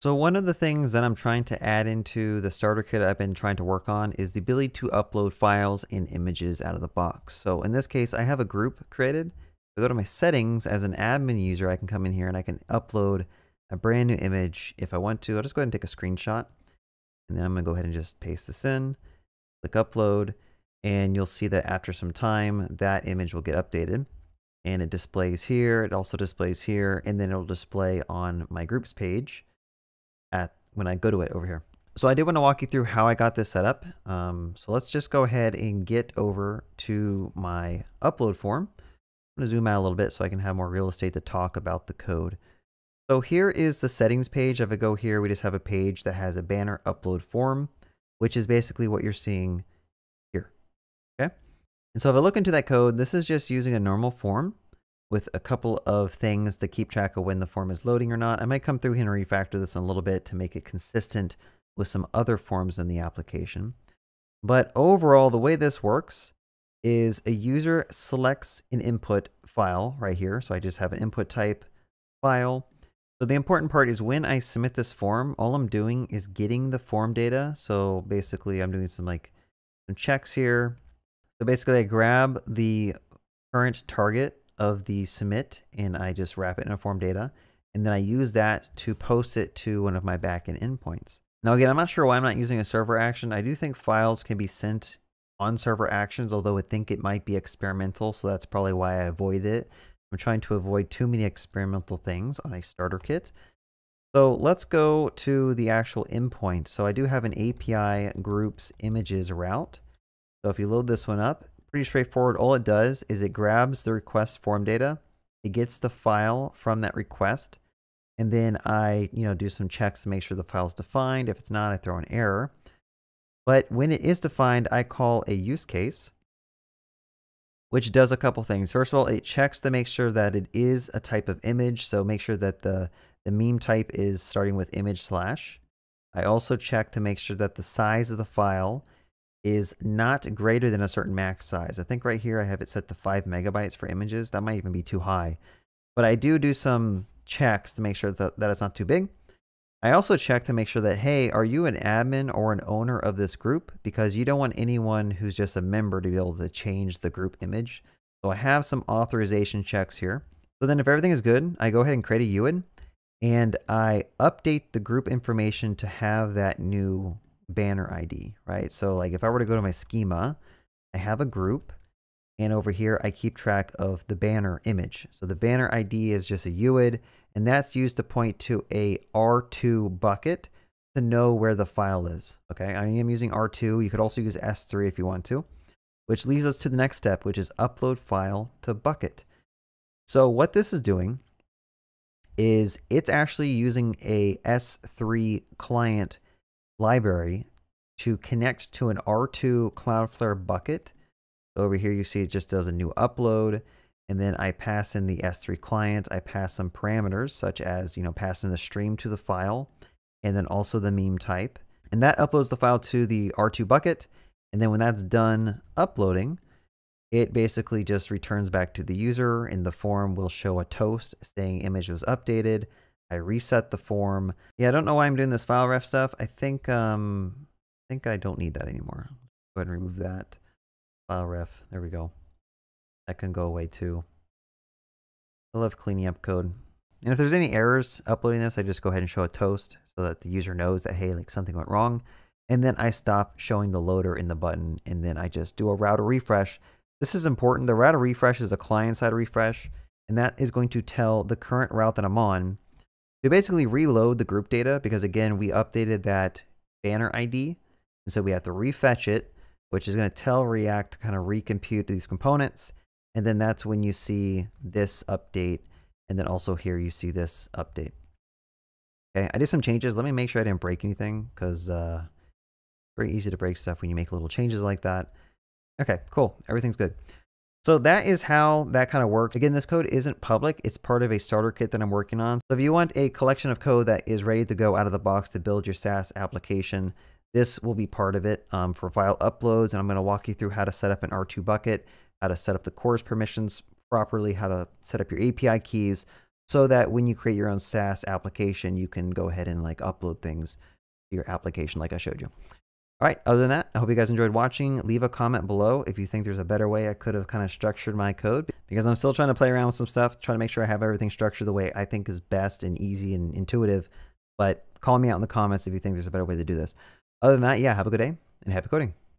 So one of the things that I'm trying to add into the starter kit I've been trying to work on is the ability to upload files and images out of the box. So in this case, I have a group created. I go to my settings as an admin user, I can come in here and I can upload a brand new image if I want to. I'll just go ahead and take a screenshot and then I'm gonna go ahead and just paste this in, click upload, and you'll see that after some time, that image will get updated and it displays here. It also displays here, and then it'll display on my groups page at when I go to it over here. So I did want to walk you through how I got this set up. Um, so let's just go ahead and get over to my upload form. I'm going to zoom out a little bit so I can have more real estate to talk about the code. So here is the settings page. If I go here, we just have a page that has a banner upload form, which is basically what you're seeing here. Okay. And so if I look into that code, this is just using a normal form with a couple of things to keep track of when the form is loading or not. I might come through here and refactor this in a little bit to make it consistent with some other forms in the application. But overall, the way this works is a user selects an input file right here. So I just have an input type file. So the important part is when I submit this form, all I'm doing is getting the form data. So basically I'm doing some like some checks here. So basically I grab the current target of the submit and I just wrap it in a form data. And then I use that to post it to one of my backend endpoints. Now again, I'm not sure why I'm not using a server action. I do think files can be sent on server actions, although I think it might be experimental. So that's probably why I avoid it. I'm trying to avoid too many experimental things on a starter kit. So let's go to the actual endpoint. So I do have an API groups images route. So if you load this one up, pretty straightforward. All it does is it grabs the request form data, it gets the file from that request, and then I, you know, do some checks to make sure the file is defined. If it's not, I throw an error. But when it is defined, I call a use case, which does a couple things. First of all, it checks to make sure that it is a type of image. So make sure that the, the MIME type is starting with image slash. I also check to make sure that the size of the file is not greater than a certain max size. I think right here I have it set to 5 megabytes for images. That might even be too high. But I do do some checks to make sure that, that it's not too big. I also check to make sure that, hey, are you an admin or an owner of this group? Because you don't want anyone who's just a member to be able to change the group image. So I have some authorization checks here. So then if everything is good, I go ahead and create a UID and I update the group information to have that new banner ID, right? So like if I were to go to my schema, I have a group and over here I keep track of the banner image. So the banner ID is just a UID and that's used to point to a R2 bucket to know where the file is. Okay, I am using R2. You could also use S3 if you want to, which leads us to the next step, which is upload file to bucket. So what this is doing is it's actually using a S3 client library to connect to an R2 Cloudflare bucket. Over here, you see it just does a new upload. And then I pass in the S3 client. I pass some parameters such as, you know, passing the stream to the file and then also the MIME type. And that uploads the file to the R2 bucket. And then when that's done uploading, it basically just returns back to the user and the form will show a toast saying image was updated. I reset the form. Yeah, I don't know why I'm doing this file ref stuff. I think um I think I don't need that anymore. Go ahead and remove that. File ref. There we go. That can go away too. I love cleaning up code. And if there's any errors uploading this, I just go ahead and show a toast so that the user knows that, hey, like something went wrong. And then I stop showing the loader in the button and then I just do a router refresh. This is important. The router refresh is a client-side refresh, and that is going to tell the current route that I'm on to basically reload the group data because again, we updated that banner ID. And so we have to refetch it, which is going to tell React to kind of recompute these components. And then that's when you see this update. And then also here you see this update. Okay, I did some changes. Let me make sure I didn't break anything because uh, very easy to break stuff when you make little changes like that. Okay, cool. Everything's good. So that is how that kind of works. Again, this code isn't public. It's part of a starter kit that I'm working on. So if you want a collection of code that is ready to go out of the box to build your SaaS application, this will be part of it um, for file uploads. And I'm going to walk you through how to set up an R2 bucket, how to set up the CORS permissions properly, how to set up your API keys. so that when you create your own SaaS application, you can go ahead and like upload things to your application like I showed you. All right, other than that, I hope you guys enjoyed watching. Leave a comment below if you think there's a better way I could have kind of structured my code because I'm still trying to play around with some stuff, trying to make sure I have everything structured the way I think is best and easy and intuitive. But call me out in the comments if you think there's a better way to do this. Other than that, yeah, have a good day and happy coding.